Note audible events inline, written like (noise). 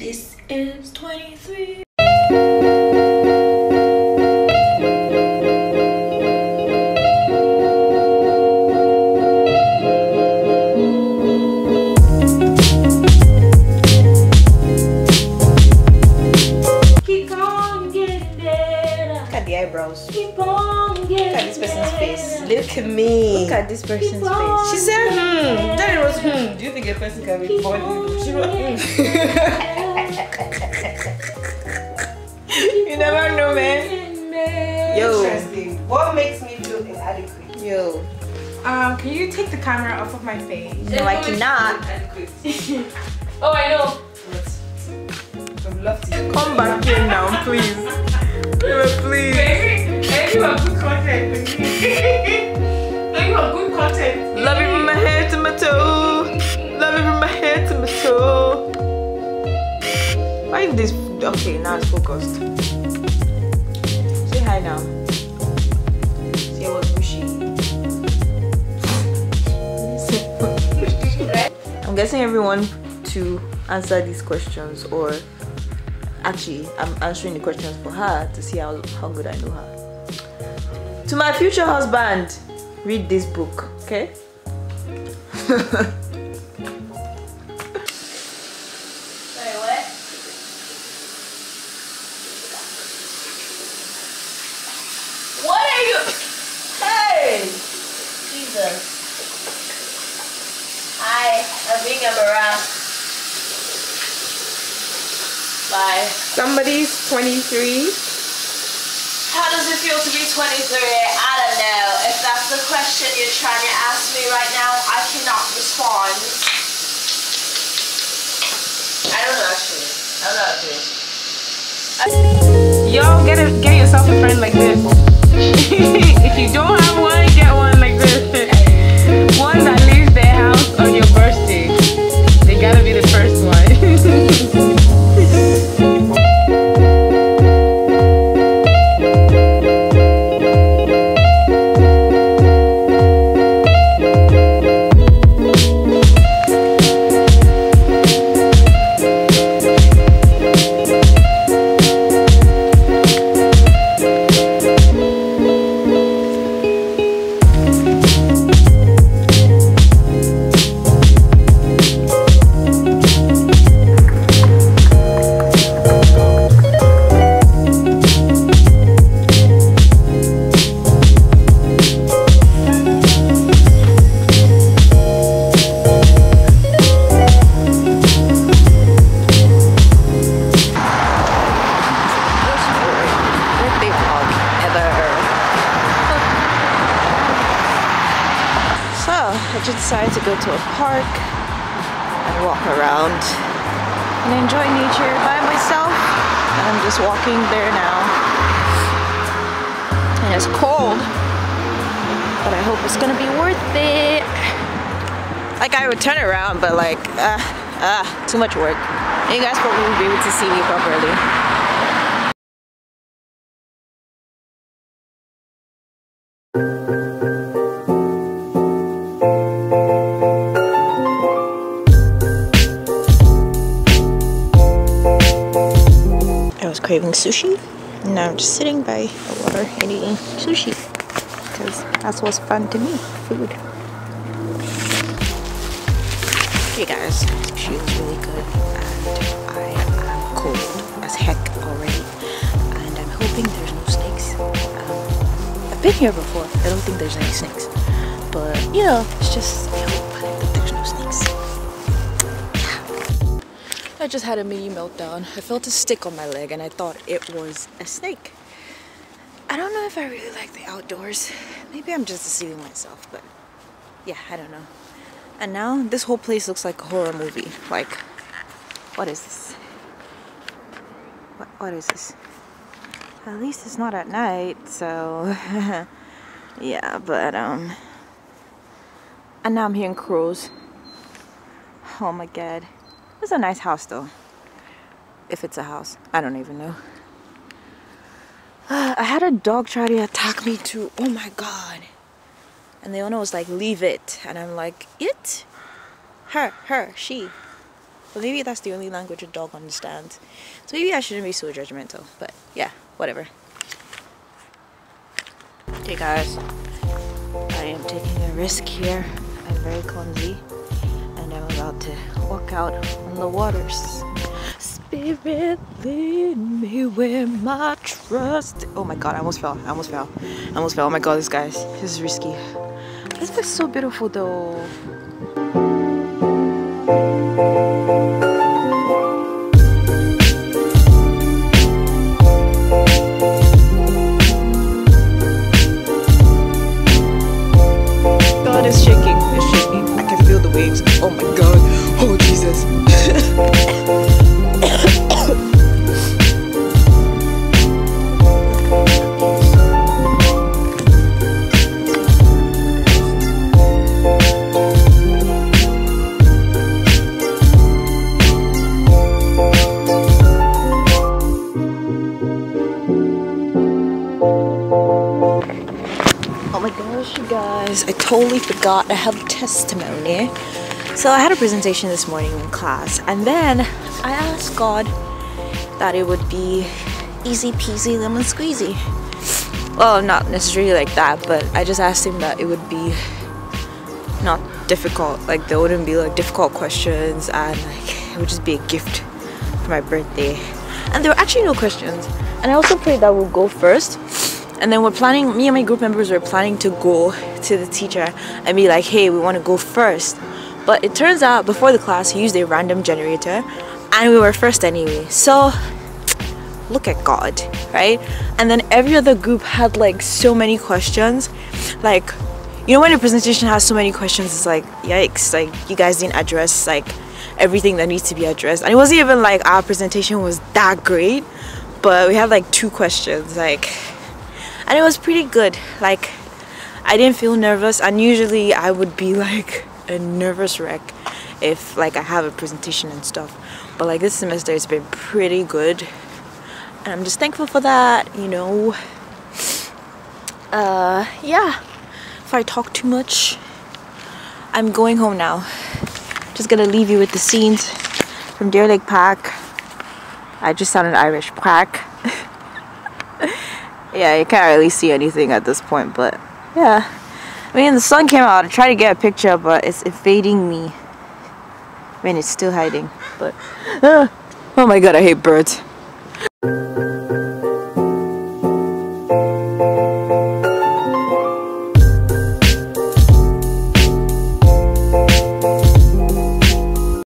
This is 23. Keep on getting better. Look at the eyebrows. Keep on getting Look at this person's face. Look at me. Look at this person's Keep on She said, hmm. Then it was, hmm. Do you think a person can be Keep funny? She wrote, hmm. Inadequate? Yo. Um, can you take the camera off of my face? No, I cannot. Inadequate. Oh, I know. Love to. Come back here now, please. (laughs) please. Maybe, maybe you have good content. maybe (laughs) you have good content. Love you from my head to my toe. Love you from my head to my toe. Why is this? Okay, now it's focused. Say hi now. See, I was bushy. I'm guessing everyone to answer these questions, or actually, I'm answering the questions for her to see how, how good I know her. To my future husband, read this book, okay? (laughs) Wait, what? What are you? Hey! Jesus. Hi, I'm being embarrassed. Bye. Somebody's 23. How does it feel to be 23? I don't know. If that's the question you're trying to ask me right now, I cannot respond. I don't know actually. I don't know actually. Yo, get a, get yourself a friend like this. (laughs) if you don't have one, decided to go to a park and walk around and enjoy nature by myself. And I'm just walking there now. And it's cold, but I hope it's gonna be worth it. Like I would turn around, but like, ah, ah, too much work. You guys probably won't be able to see me properly. Craving sushi. and Now I'm just sitting by the water and eating sushi. Because that's what's fun to me, food. Hey guys, sushi is really good and I am cold as heck already. And I'm hoping there's no snakes. Um, I've been here before. I don't think there's any snakes. But, you know, it's just, I just had a mini meltdown. I felt a stick on my leg and I thought it was a snake. I don't know if I really like the outdoors. Maybe I'm just deceiving myself, but yeah, I don't know. And now this whole place looks like a horror movie. Like, what is this? What, what is this? At least it's not at night, so (laughs) yeah, but um, and now I'm hearing crows. Oh my god. It's a nice house though. If it's a house. I don't even know. (sighs) I had a dog try to attack me too. Oh my god. And the owner was like, leave it. And I'm like, it? Her, her, she. But maybe that's the only language a dog understands. So maybe I shouldn't be so judgmental. But yeah, whatever. Hey guys, I am taking a risk here. I'm very clumsy I'm about to walk out on the waters. Spirit lead me where my trust. Oh my god, I almost fell. I almost fell. I almost fell. Oh my god, this guys, this is risky. This is so beautiful though. You guys, I totally forgot I have a testimony. So I had a presentation this morning in class, and then I asked God that it would be easy peasy lemon squeezy. Well, not necessarily like that, but I just asked him that it would be not difficult. Like there wouldn't be like difficult questions, and like it would just be a gift for my birthday. And there were actually no questions. And I also prayed that we'll go first and then we're planning me and my group members were planning to go to the teacher and be like hey we want to go first. But it turns out before the class he used a random generator and we were first anyway. So look at god right? And then every other group had like so many questions. Like you know when a presentation has so many questions it's like yikes like you guys didn't address like everything that needs to be addressed. And it wasn't even like our presentation was that great but we had like two questions like and it was pretty good. Like I didn't feel nervous and usually I would be (laughs) like a nervous wreck if like I have a presentation and stuff. But like this semester it's been pretty good. And I'm just thankful for that you know. Uh yeah. If I talk too much I'm going home now. Just gonna leave you with the scenes from Deer Lake Park. I just sounded Irish Park (laughs) yeah, you can't really see anything at this point, but yeah. I mean, the sun came out. I tried to get a picture, but it's evading me. I mean, it's still hiding, but uh, (laughs) oh my god, I hate birds.